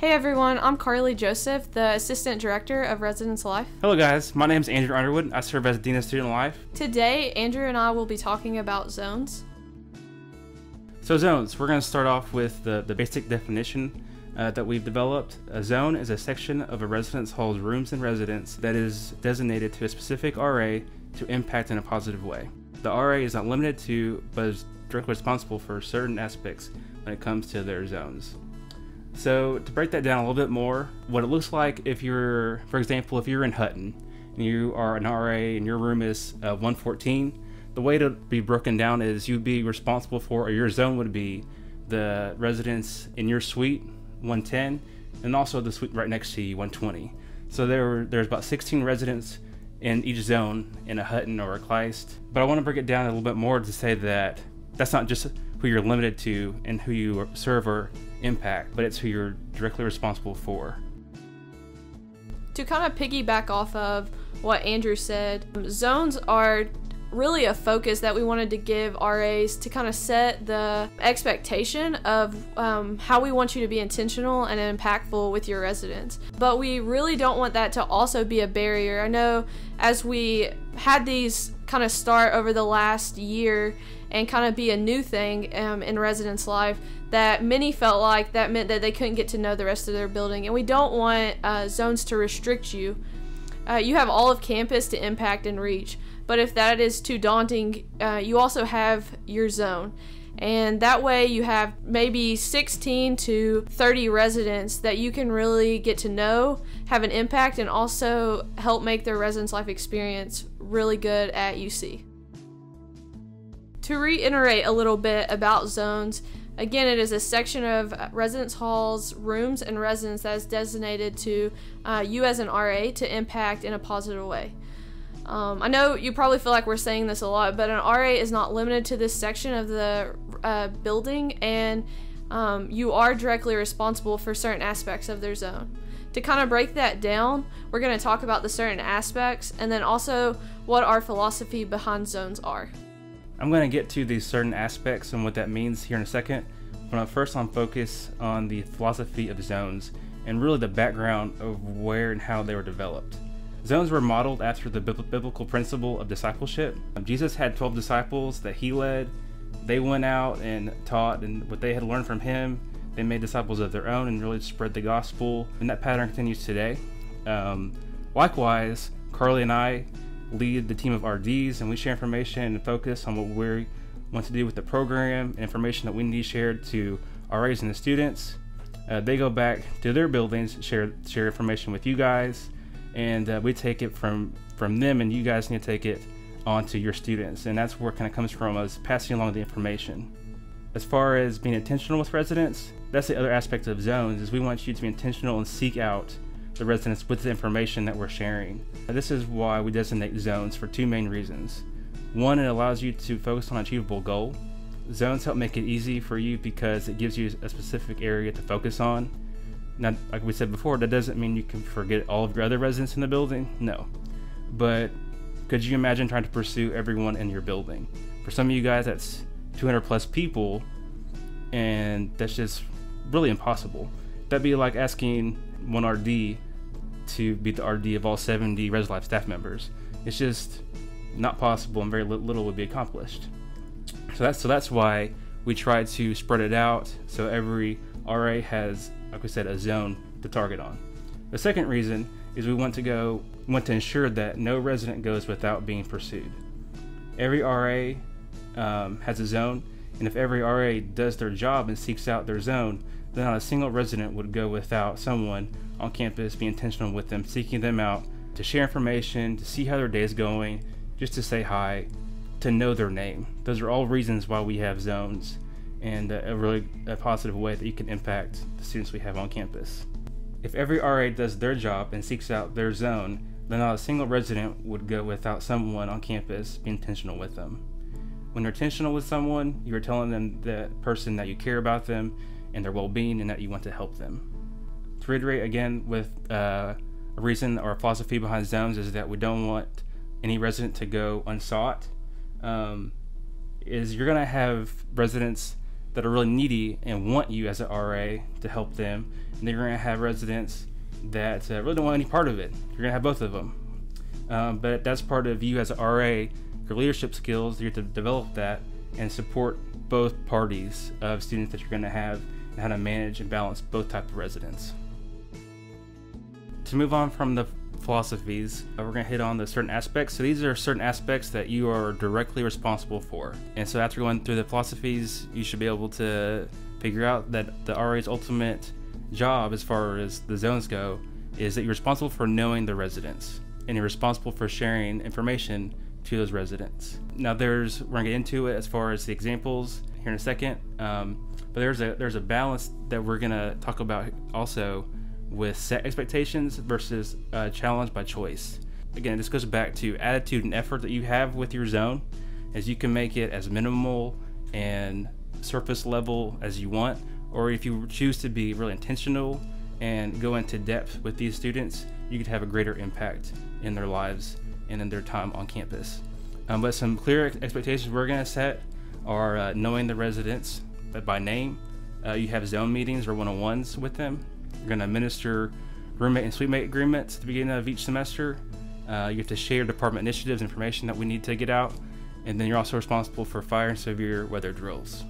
Hey everyone, I'm Carly Joseph, the Assistant Director of Residence Life. Hello guys, my name is Andrew Underwood. I serve as Dean of Student Life. Today, Andrew and I will be talking about zones. So zones, we're going to start off with the, the basic definition uh, that we've developed. A zone is a section of a residence hall's rooms and residence that is designated to a specific RA to impact in a positive way. The RA is not limited to, but is directly responsible for certain aspects when it comes to their zones. So to break that down a little bit more, what it looks like if you're, for example, if you're in Hutton and you are an RA and your room is uh, 114, the way to be broken down is you'd be responsible for, or your zone would be the residents in your suite 110 and also the suite right next to you 120. So there there's about 16 residents in each zone in a Hutton or a Kleist. But I want to break it down a little bit more to say that that's not just who you're limited to and who you serve or impact, but it's who you're directly responsible for. To kind of piggyback off of what Andrew said, zones are really a focus that we wanted to give RAs to kind of set the expectation of um, how we want you to be intentional and impactful with your residents. But we really don't want that to also be a barrier. I know as we had these kind of start over the last year and kind of be a new thing um, in residence life that many felt like that meant that they couldn't get to know the rest of their building. And we don't want uh, zones to restrict you. Uh, you have all of campus to impact and reach. But if that is too daunting, uh, you also have your zone. And that way, you have maybe 16 to 30 residents that you can really get to know, have an impact, and also help make their residence life experience really good at UC. To reiterate a little bit about zones, Again, it is a section of residence halls, rooms, and residence that is designated to uh, you as an RA to impact in a positive way. Um, I know you probably feel like we're saying this a lot, but an RA is not limited to this section of the uh, building, and um, you are directly responsible for certain aspects of their zone. To kind of break that down, we're going to talk about the certain aspects and then also what our philosophy behind zones are. I'm going to get to these certain aspects and what that means here in a second, but first I'm focus on the philosophy of zones and really the background of where and how they were developed. Zones were modeled after the biblical principle of discipleship. Jesus had 12 disciples that he led. They went out and taught, and what they had learned from him, they made disciples of their own and really spread the gospel. And that pattern continues today. Um, likewise, Carly and I lead the team of RDs, and we share information and focus on what we want to do with the program, information that we need shared to RAs and the students. Uh, they go back to their buildings, share share information with you guys and uh, we take it from from them and you guys need to take it on to your students and that's where kind of comes from us passing along the information as far as being intentional with residents that's the other aspect of zones is we want you to be intentional and seek out the residents with the information that we're sharing this is why we designate zones for two main reasons one it allows you to focus on an achievable goal zones help make it easy for you because it gives you a specific area to focus on now, like we said before, that doesn't mean you can forget all of your other residents in the building. No. But could you imagine trying to pursue everyone in your building? For some of you guys, that's 200 plus people, and that's just really impossible. That'd be like asking one RD to be the RD of all 70 Res Life staff members. It's just not possible, and very little would be accomplished. So that's so that's why we try to spread it out so every RA has like we said, a zone to target on. The second reason is we want to go want to ensure that no resident goes without being pursued. Every RA um, has a zone, and if every RA does their job and seeks out their zone, then not a single resident would go without someone on campus being intentional with them, seeking them out to share information, to see how their day is going, just to say hi, to know their name. Those are all reasons why we have zones and a, really a positive way that you can impact the students we have on campus. If every RA does their job and seeks out their zone, then not a single resident would go without someone on campus being intentional with them. When you're intentional with someone, you're telling them the person that you care about them and their well-being and that you want to help them. To reiterate again, with uh, a reason or a philosophy behind zones is that we don't want any resident to go unsought. Um, is you're gonna have residents that are really needy and want you as an RA to help them. And then you're going to have residents that uh, really don't want any part of it. You're going to have both of them. Um, but that's part of you as an RA, your leadership skills, you have to develop that and support both parties of students that you're going to have and how to manage and balance both type of residents. To move on from the philosophies, uh, we're going to hit on the certain aspects. So these are certain aspects that you are directly responsible for. And so after going through the philosophies, you should be able to figure out that the RA's ultimate job as far as the zones go is that you're responsible for knowing the residents and you're responsible for sharing information to those residents. Now there's we're gonna get into it as far as the examples here in a second, um, but there's a there's a balance that we're gonna talk about also with set expectations versus uh, challenge by choice. Again, this goes back to attitude and effort that you have with your zone, as you can make it as minimal and surface level as you want, or if you choose to be really intentional and go into depth with these students, you could have a greater impact in their lives and in their time on campus. Um, but some clear expectations we're going to set are uh, knowing the residents by name. Uh, you have zone meetings or one-on-ones with them you're going to administer roommate and suite mate agreements at the beginning of each semester. Uh, you have to share department initiatives, information that we need to get out, and then you're also responsible for fire and severe weather drills.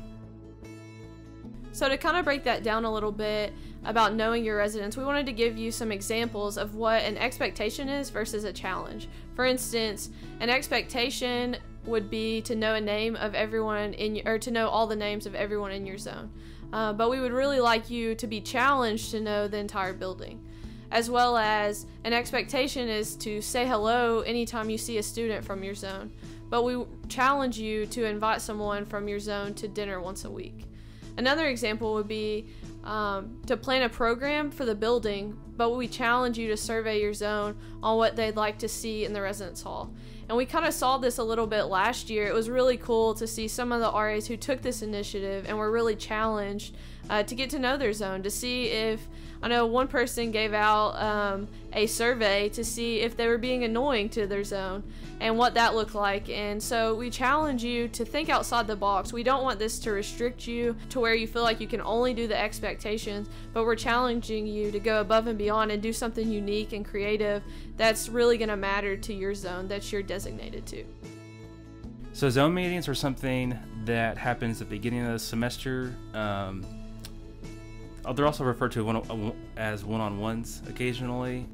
So, to kind of break that down a little bit about knowing your residents, we wanted to give you some examples of what an expectation is versus a challenge. For instance, an expectation would be to know a name of everyone in or to know all the names of everyone in your zone. Uh, but we would really like you to be challenged to know the entire building. As well as an expectation is to say hello anytime you see a student from your zone. But we challenge you to invite someone from your zone to dinner once a week. Another example would be um, to plan a program for the building, but we challenge you to survey your zone on what they'd like to see in the residence hall. And we kind of saw this a little bit last year. It was really cool to see some of the RAs who took this initiative and were really challenged uh, to get to know their zone, to see if I know one person gave out um, a survey to see if they were being annoying to their zone and what that looked like. And so we challenge you to think outside the box. We don't want this to restrict you to where you feel like you can only do the expectations, but we're challenging you to go above and beyond and do something unique and creative that's really going to matter to your zone that you're designated to. So, zone meetings are something that happens at the beginning of the semester. Um, Oh, they're also referred to one, uh, as one on ones occasionally.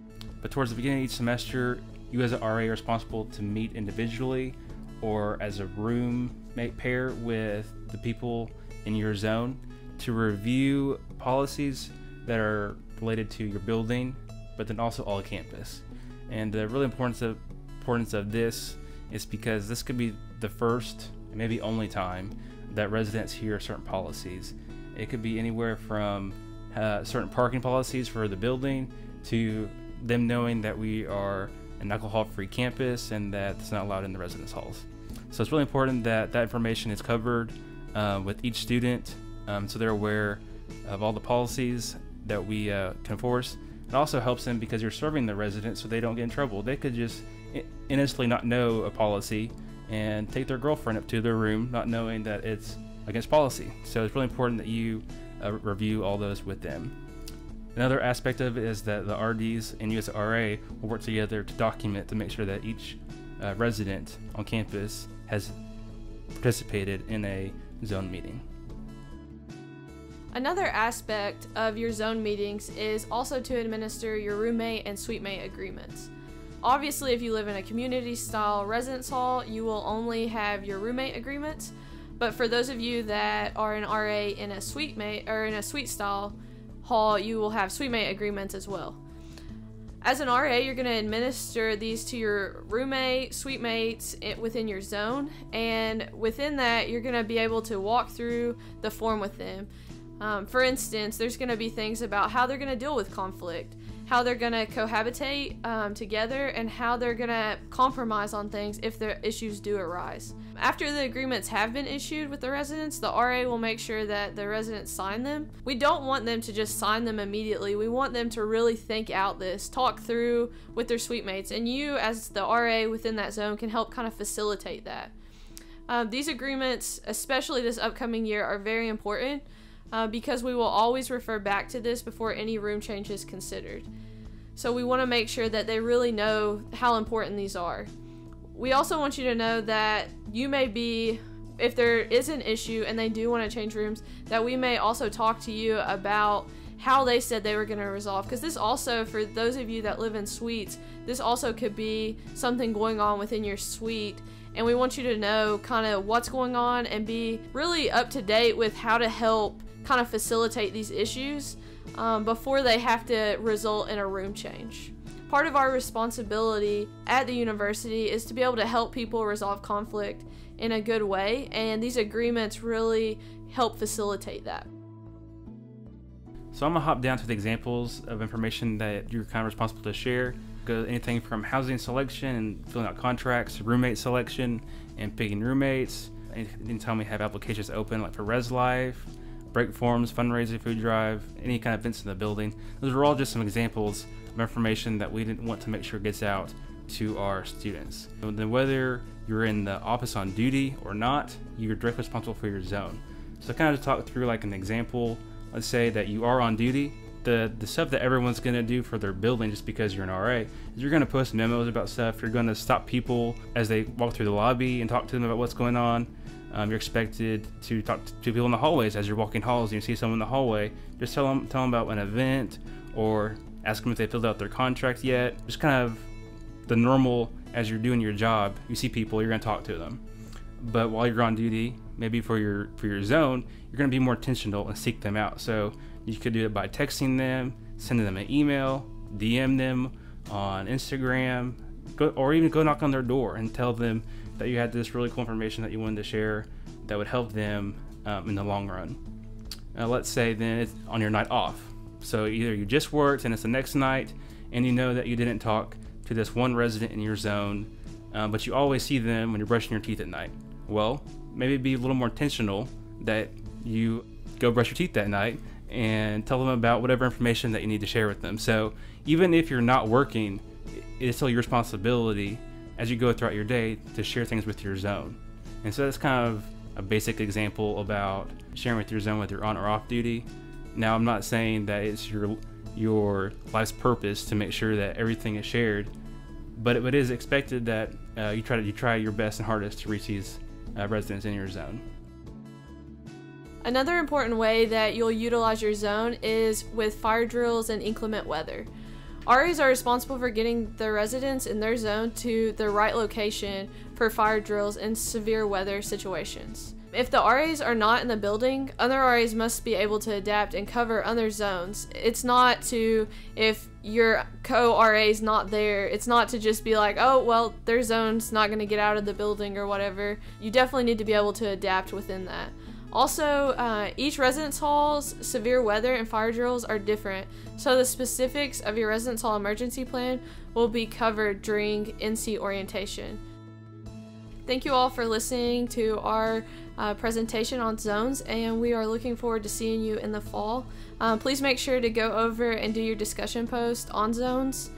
But towards the beginning of each semester, you as an RA are responsible to meet individually or as a roommate pair with the people in your zone to review policies that are related to your building, but then also all campus. And the really importance of importance of this is because this could be the first maybe only time that residents hear certain policies. It could be anywhere from uh, certain parking policies for the building to them knowing that we are an alcohol-free campus and that it's not allowed in the residence halls. So it's really important that that information is covered uh, with each student um, so they're aware of all the policies that we uh, can enforce. It also helps them because you're serving the residents so they don't get in trouble. They could just innocently not know a policy and take their girlfriend up to their room not knowing that it's against policy. So it's really important that you uh, review all those with them. Another aspect of it is that the RDs and USRA will work together to document to make sure that each uh, resident on campus has participated in a zone meeting. Another aspect of your zone meetings is also to administer your roommate and suite mate agreements. Obviously, if you live in a community style residence hall, you will only have your roommate agreements. But for those of you that are an RA in a suite mate or in a suite style, hall, you will have suite mate agreements as well. As an RA, you're going to administer these to your roommate, suite mates within your zone, and within that, you're going to be able to walk through the form with them. Um, for instance, there's going to be things about how they're going to deal with conflict, how they're going to cohabitate um, together, and how they're going to compromise on things if the issues do arise. After the agreements have been issued with the residents, the RA will make sure that the residents sign them. We don't want them to just sign them immediately. We want them to really think out this, talk through with their suite mates, and you, as the RA within that zone, can help kind of facilitate that. Um, these agreements, especially this upcoming year, are very important uh, because we will always refer back to this before any room change is considered. So we want to make sure that they really know how important these are. We also want you to know that you may be, if there is an issue and they do want to change rooms, that we may also talk to you about how they said they were going to resolve. Because this also, for those of you that live in suites, this also could be something going on within your suite. And we want you to know kind of what's going on and be really up to date with how to help kind of facilitate these issues um, before they have to result in a room change. Part of our responsibility at the university is to be able to help people resolve conflict in a good way, and these agreements really help facilitate that. So I'm gonna hop down to the examples of information that you're kind of responsible to share. Go anything from housing selection and filling out contracts, roommate selection and picking roommates. Anytime we have applications open, like for Res Life, break forms, fundraising, food drive, any kind of events in the building. Those are all just some examples information that we didn't want to make sure gets out to our students. Then whether you're in the office on duty or not, you're directly responsible for your zone. So kind of to talk through like an example, let's say that you are on duty. The, the stuff that everyone's going to do for their building just because you're an RA is you're going to post memos about stuff. You're going to stop people as they walk through the lobby and talk to them about what's going on. Um, you're expected to talk to people in the hallways as you're walking halls and you see someone in the hallway. Just tell them, tell them about an event or ask them if they filled out their contract yet. Just kind of the normal as you're doing your job. You see people, you're to talk to them. But while you're on duty, maybe for your for your zone, you're to be more intentional and seek them out. So you could do it by texting them, sending them an email, DM them on Instagram, go, or even go knock on their door and tell them that you had this really cool information that you wanted to share that would help them um, in the long run. Uh, let's say then it's on your night off. So either you just worked and it's the next night, and you know that you didn't talk to this one resident in your zone, uh, but you always see them when you're brushing your teeth at night. Well, maybe be a little more intentional that you go brush your teeth that night and tell them about whatever information that you need to share with them. So even if you're not working, it's still your responsibility as you go throughout your day to share things with your zone. And so that's kind of a basic example about sharing with your zone whether you're on or off duty. Now I'm not saying that it's your your life's purpose to make sure that everything is shared, but it is expected that uh, you try to you try your best and hardest to reach these uh, residents in your zone. Another important way that you'll utilize your zone is with fire drills and inclement weather. RAs are responsible for getting the residents in their zone to the right location for fire drills in severe weather situations. If the RAs are not in the building, other RAs must be able to adapt and cover other zones. It's not to, if your co RA is not there, it's not to just be like, oh, well, their zone's not going to get out of the building or whatever. You definitely need to be able to adapt within that. Also, uh, each residence hall's severe weather and fire drills are different, so the specifics of your residence hall emergency plan will be covered during NC orientation. Thank you all for listening to our uh, presentation on zones, and we are looking forward to seeing you in the fall. Uh, please make sure to go over and do your discussion post on zones.